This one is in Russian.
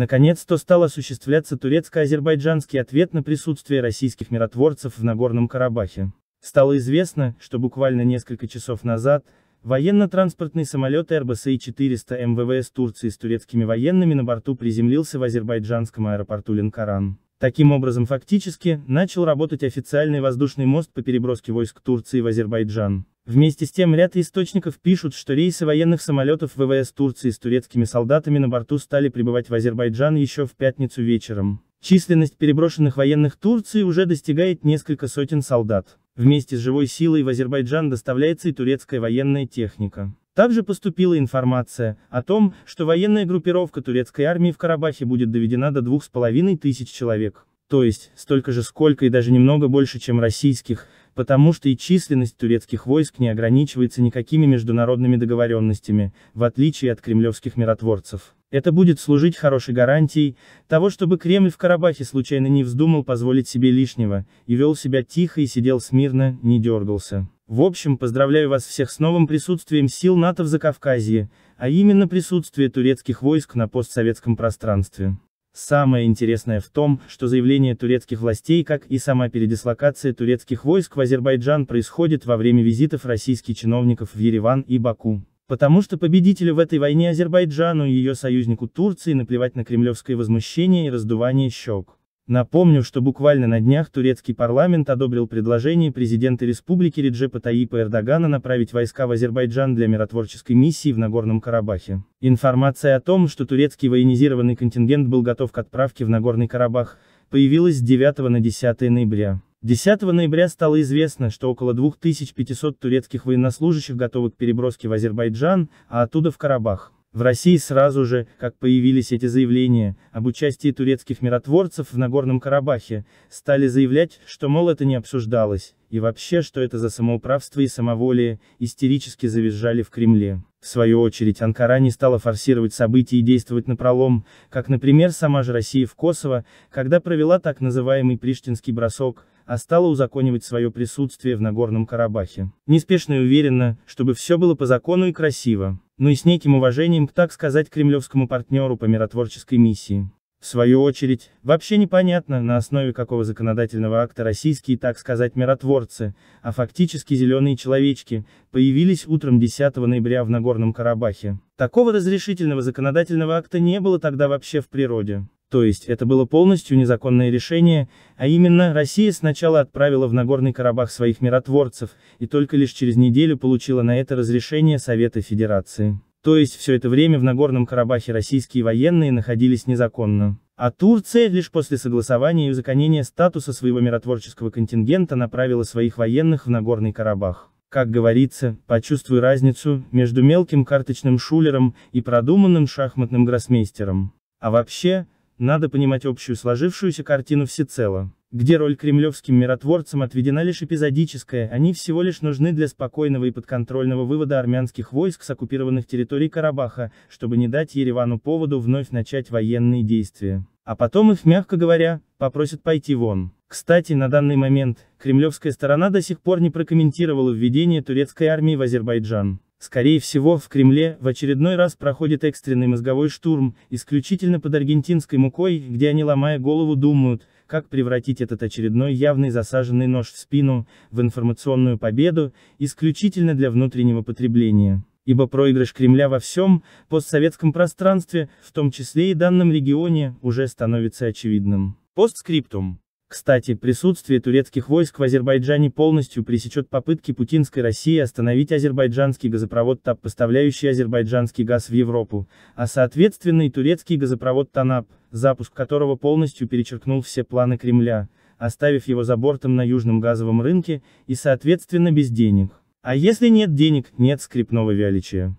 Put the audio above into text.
Наконец-то стал осуществляться турецко-азербайджанский ответ на присутствие российских миротворцев в Нагорном Карабахе. Стало известно, что буквально несколько часов назад, военно-транспортный самолет РБСИ-400 МВВС Турции с турецкими военными на борту приземлился в азербайджанском аэропорту Ленкаран. Таким образом фактически, начал работать официальный воздушный мост по переброске войск Турции в Азербайджан. Вместе с тем ряд источников пишут, что рейсы военных самолетов ВВС Турции с турецкими солдатами на борту стали прибывать в Азербайджан еще в пятницу вечером. Численность переброшенных военных Турции уже достигает несколько сотен солдат. Вместе с живой силой в Азербайджан доставляется и турецкая военная техника. Также поступила информация о том, что военная группировка турецкой армии в Карабахе будет доведена до двух с половиной тысяч человек. То есть, столько же сколько и даже немного больше, чем российских, потому что и численность турецких войск не ограничивается никакими международными договоренностями, в отличие от кремлевских миротворцев. Это будет служить хорошей гарантией того, чтобы Кремль в Карабахе случайно не вздумал позволить себе лишнего, и вел себя тихо и сидел смирно, не дергался. В общем, поздравляю вас всех с новым присутствием сил НАТО в Закавказье, а именно присутствие турецких войск на постсоветском пространстве. Самое интересное в том, что заявление турецких властей, как и сама передислокация турецких войск в Азербайджан происходит во время визитов российских чиновников в Ереван и Баку. Потому что победителю в этой войне Азербайджану и ее союзнику Турции наплевать на кремлевское возмущение и раздувание щек. Напомню, что буквально на днях турецкий парламент одобрил предложение президента республики Реджепа Таипа Эрдогана направить войска в Азербайджан для миротворческой миссии в Нагорном Карабахе. Информация о том, что турецкий военизированный контингент был готов к отправке в Нагорный Карабах, появилась с 9 на 10 ноября. 10 ноября стало известно, что около 2500 турецких военнослужащих готовы к переброске в Азербайджан, а оттуда в Карабах. В России сразу же, как появились эти заявления, об участии турецких миротворцев в Нагорном Карабахе, стали заявлять, что мол это не обсуждалось, и вообще что это за самоуправство и самоволие, истерически завизжали в Кремле. В свою очередь Анкара не стала форсировать события и действовать напролом, как, например, сама же Россия в Kosovo, когда провела так называемый Приштинский бросок, а стала узаконивать свое присутствие в Нагорном Карабахе. Неспешно и уверенно, чтобы все было по закону и красиво но и с неким уважением к, так сказать, кремлевскому партнеру по миротворческой миссии. В свою очередь, вообще непонятно, на основе какого законодательного акта российские, так сказать, миротворцы, а фактически зеленые человечки, появились утром 10 ноября в Нагорном Карабахе. Такого разрешительного законодательного акта не было тогда вообще в природе. То есть, это было полностью незаконное решение, а именно, Россия сначала отправила в Нагорный Карабах своих миротворцев, и только лишь через неделю получила на это разрешение Совета Федерации. То есть, все это время в Нагорном Карабахе российские военные находились незаконно. А Турция, лишь после согласования и узаконения статуса своего миротворческого контингента направила своих военных в Нагорный Карабах. Как говорится, почувствуй разницу между мелким карточным шулером и продуманным шахматным гроссмейстером. А вообще, надо понимать общую сложившуюся картину всецело, где роль кремлевским миротворцам отведена лишь эпизодическая, они всего лишь нужны для спокойного и подконтрольного вывода армянских войск с оккупированных территорий Карабаха, чтобы не дать Еревану поводу вновь начать военные действия. А потом их, мягко говоря, попросят пойти вон. Кстати, на данный момент, кремлевская сторона до сих пор не прокомментировала введение турецкой армии в Азербайджан. Скорее всего, в Кремле в очередной раз проходит экстренный мозговой штурм, исключительно под аргентинской мукой, где они ломая голову думают, как превратить этот очередной явный засаженный нож в спину, в информационную победу, исключительно для внутреннего потребления. Ибо проигрыш Кремля во всем, постсоветском пространстве, в том числе и данном регионе, уже становится очевидным. Постскриптум. Кстати, присутствие турецких войск в Азербайджане полностью пресечет попытки путинской России остановить азербайджанский газопровод ТАП, поставляющий азербайджанский газ в Европу, а соответственно и турецкий газопровод ТАНАП, запуск которого полностью перечеркнул все планы Кремля, оставив его за бортом на южном газовом рынке и соответственно без денег. А если нет денег, нет скрипного вяличия.